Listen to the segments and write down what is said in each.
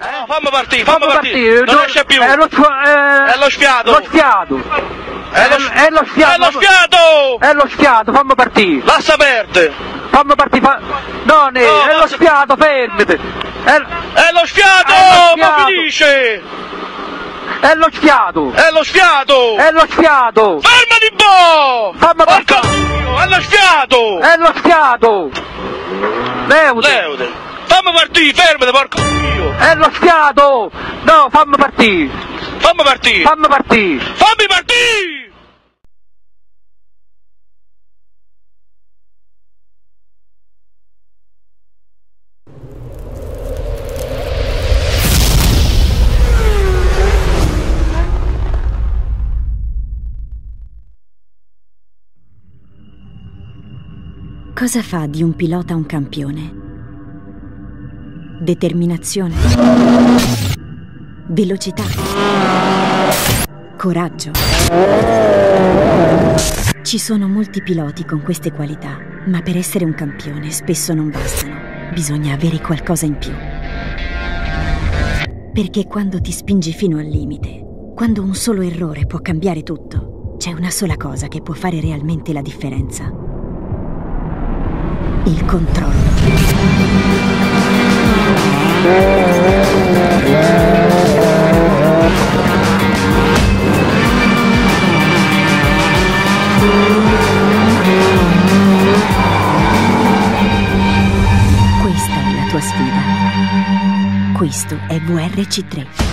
Eh, fammi partire, fammi partire. Non dove- esce più. È lo, sfia- eh, È lo sfiato. Lo sfiato. È lo, è lo sfiato. È lo sfiato! È lo sfiato, fammi partire. Lascia perdere. Fammi partire. Fa... No, No, è lo sfiato, fermati. È, È lo sfiato! È lo Ma finisce! è lo sfiato. È lo sfiato! È lo sfiato. Fermati un po'! Fammi Porco partire. È lo sfiato! È lo sfiato. Leude. Leude! Fammi partire, fermati, porco Dio! È lo sfiato. No, fammi partire. Fammi partire! Fammi partire. Fammi partire! Cosa fa di un pilota un campione? Determinazione. Velocità. Coraggio. Ci sono molti piloti con queste qualità, ma per essere un campione spesso non bastano. Bisogna avere qualcosa in più. Perché quando ti spingi fino al limite, quando un solo errore può cambiare tutto, c'è una sola cosa che può fare realmente la differenza. Il controllo. Questa è la tua sfida. Questo è VRC3.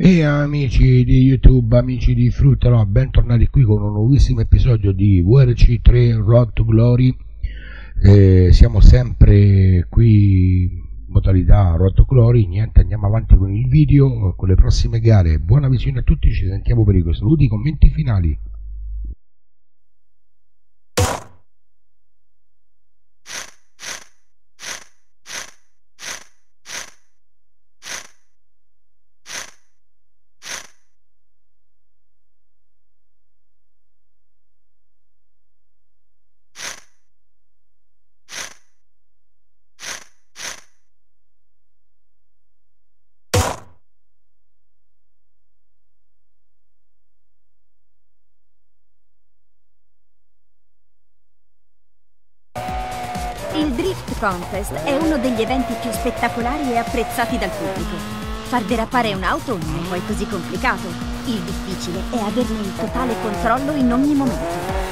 E amici di YouTube, amici di Fruttero, bentornati qui con un nuovissimo episodio di VRC3 Road to Glory. Eh, siamo sempre qui in modalità Road to Glory, niente, andiamo avanti con il video, con le prossime gare. Buona visione a tutti, ci sentiamo per i saluti, commenti finali. Il Drift Contest è uno degli eventi più spettacolari e apprezzati dal pubblico. Far derapare un'auto non è poi così complicato. Il difficile è averne il totale controllo in ogni momento.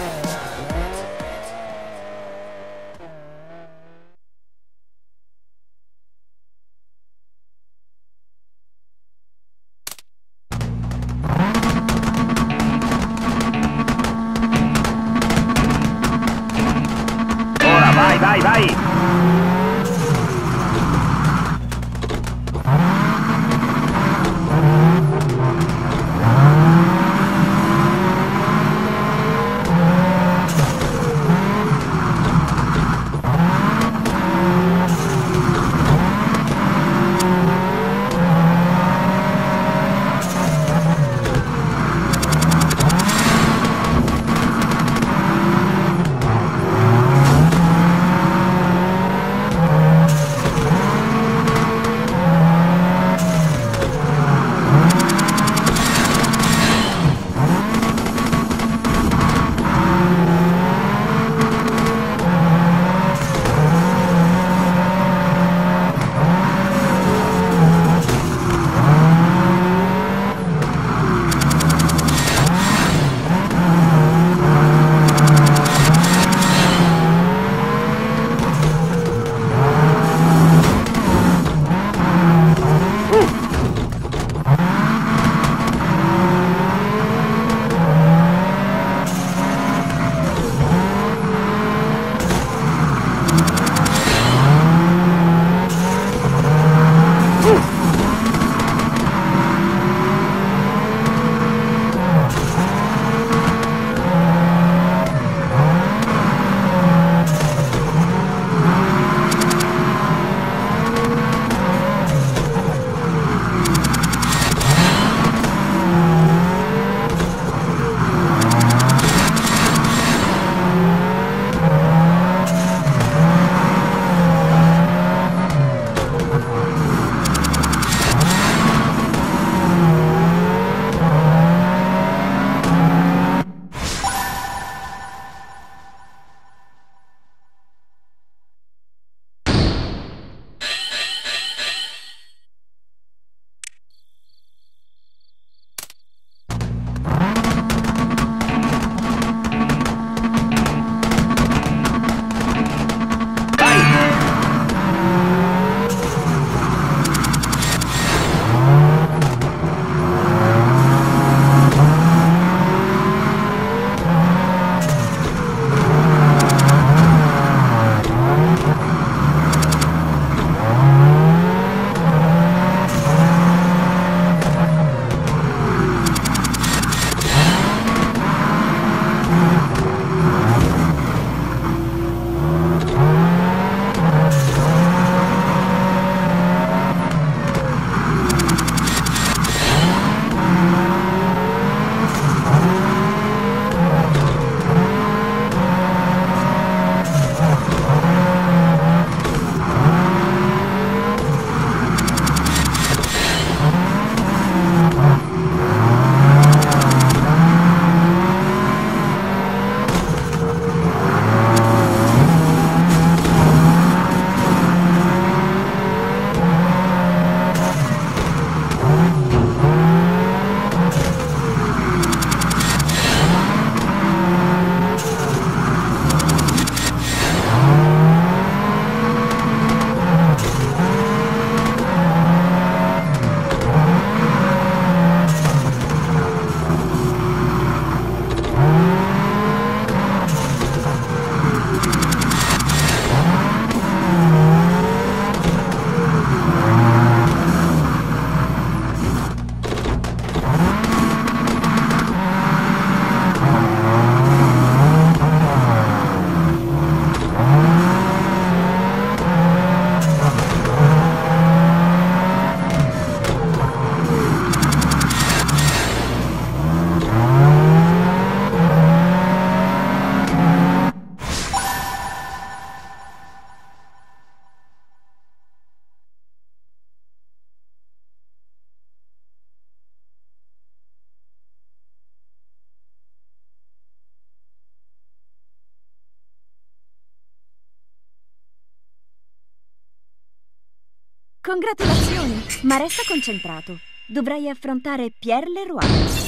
Congratulazioni, ma resta concentrato. Dovrai affrontare Pierre Leroy.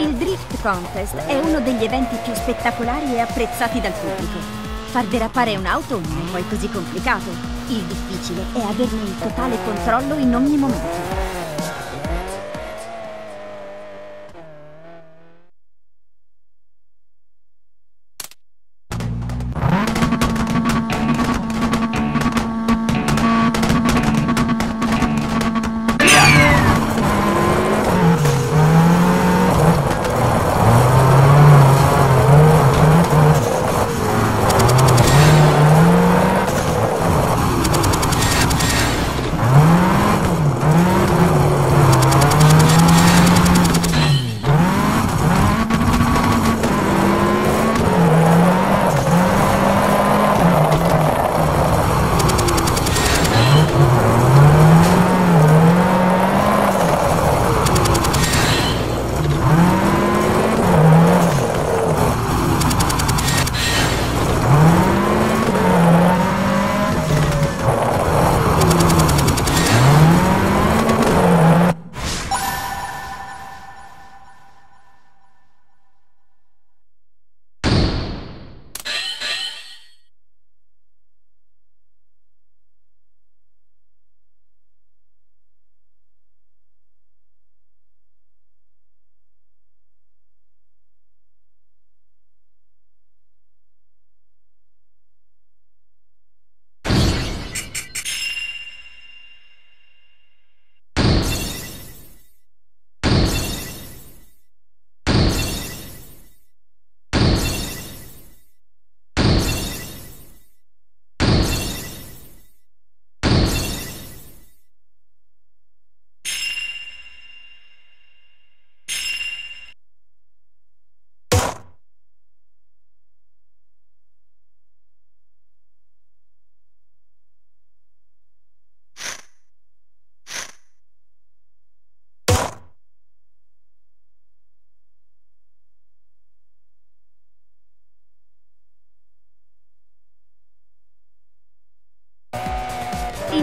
Il Drift Contest è uno degli eventi più spettacolari e apprezzati dal pubblico. Far derapare un'auto non è poi così complicato. Il difficile è averne il totale controllo in ogni momento.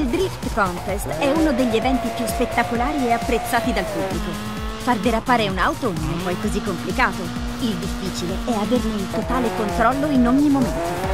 Il Drift Contest è uno degli eventi più spettacolari e apprezzati dal pubblico. Far derapare un'auto non è poi così complicato. Il difficile è averne il totale controllo in ogni momento.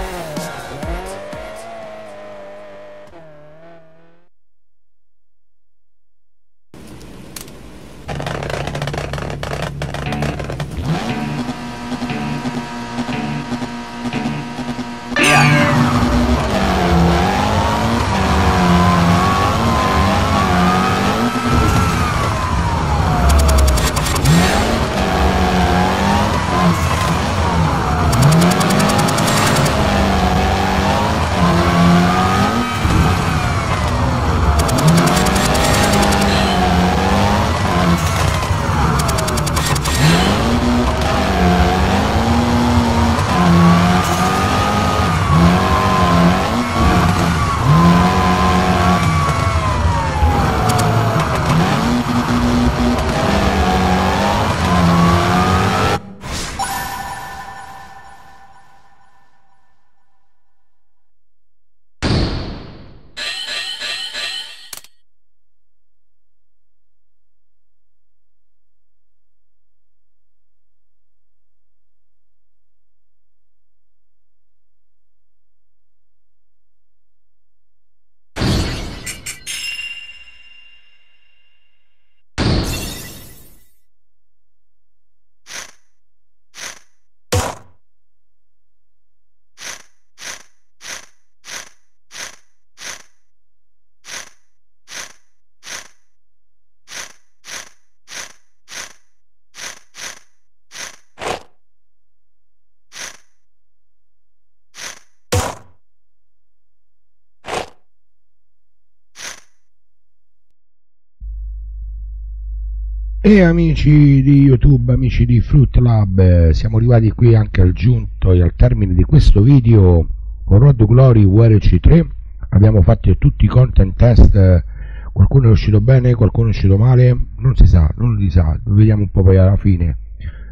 E amici di YouTube, amici di Fruit Lab, siamo arrivati qui anche al giunto e al termine di questo video con Road Glory URC3. Abbiamo fatto tutti i content test, qualcuno è uscito bene, qualcuno è uscito male, non si sa, non si sa, vediamo un po' poi alla fine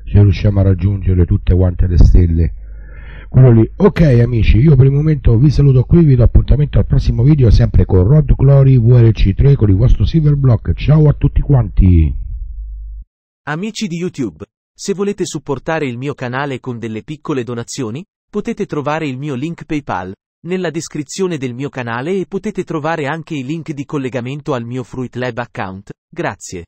se riusciamo a raggiungere tutte quante le stelle. Quello lì. Ok amici, io per il momento vi saluto qui, vi do appuntamento al prossimo video sempre con Road Glory VRC3 con il vostro Silver Block. Ciao a tutti quanti! Amici di YouTube, se volete supportare il mio canale con delle piccole donazioni, potete trovare il mio link PayPal nella descrizione del mio canale e potete trovare anche i link di collegamento al mio Fruit Lab account. Grazie.